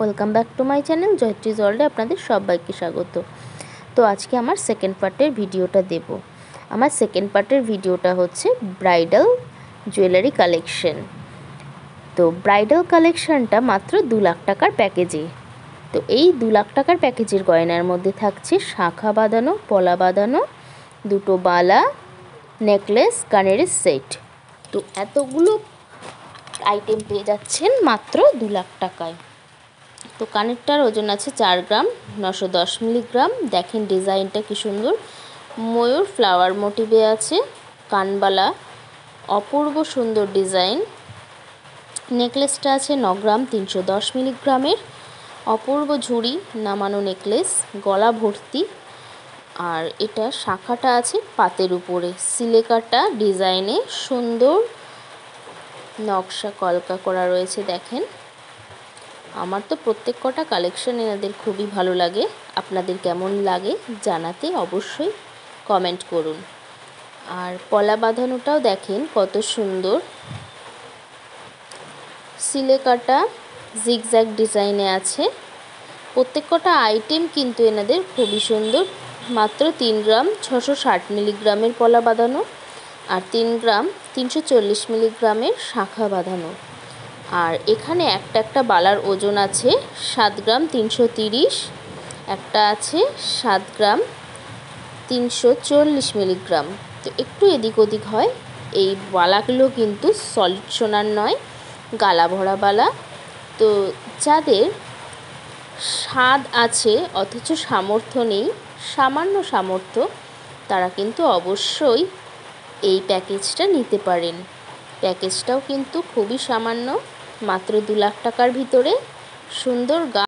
Welcome back to my channel Jayatri ওয়ার্ল্ডে আপনাদের সবাইকে স্বাগত। তো আজকে আমার সেকেন্ড পার্টের ভিডিওটা দেব। আমার সেকেন্ড পার্টের ভিডিওটা হচ্ছে ব্রাইডাল জুয়েলারি কালেকশন। তো ব্রাইডাল কালেকশনটা মাত্র দু লাখ টাকার প্যাকেজে। তো এই দু লাখ টাকার প্যাকেজের গয়নার মধ্যে থাকছে শাখা বাঁধানো, পলা বাঁধানো, দুটো বালা, নেকলেস কানের সেট। তো এতগুলো আইটেম পেয়ে যাচ্ছেন মাত্র দু লাখ টাকায়। তো কানেরটার ওজন আছে চার গ্রাম, নশো দশ মিলিগ্রাম। দেখেন ডিজাইনটা কি সুন্দর। ময়ূর ফ্লাওয়ার মোটিভে আছে, কানবালা, অপূর্ব সুন্দর ডিজাইন। নেকলেসটা আছে ন গ্রাম, তিনশো দশ মিলিগ্রামের। অপূর্ব ঝুড়ি, নামানো নেকলেস, গলা ভর্তি। আর এটা শাখাটা আছে পাতের উপরে। সিলেকাটা ডিজাইনে সুন্দর নকশা কলকা করা রয়েছে, দেখেন। আমার তো প্রত্যেক কটা কালেকশন এনাদের খুবই ভালো লাগে। আপনাদের কেমন লাগে জানাতে অবশ্যই কমেন্ট করুন। আর পলা বাঁধানোটাও দেখেন কত সুন্দর। সিলে কাটা জিগজ্যাগ ডিজাইনে আছে। প্রত্যেক কটা আইটেম কিন্তু এনাদের খুবই সুন্দর। মাত্র তিন গ্রাম ছশো ষাট মিলিগ্রামের পলা বাঁধানো আর তিন গ্রাম তিনশো চল্লিশ মিলিগ্রামের শাখা বাঁধানো। আর এখানে একটা একটা বালার ওজন আছে সাত গ্রাম তিনশো তিরিশ, একটা আছে সাত গ্রাম তিনশো চল্লিশ মিলিগ্রাম। তো একটু এদিক ওদিক হয়, এই বালাগুলো কিন্তু সলিড সোনার নয়, গালা ভরা বালা। তো যাদের স্বাদ আছে অথচ সামর্থ্য নেই, সামান্য সামর্থ্য, তারা কিন্তু অবশ্যই এই প্যাকেজটা নিতে পারেন। প্যাকেজটাও কিন্তু খুবই সামান্য। মাত্র দু লাখ টাকার ভিতরে সুন্দর গা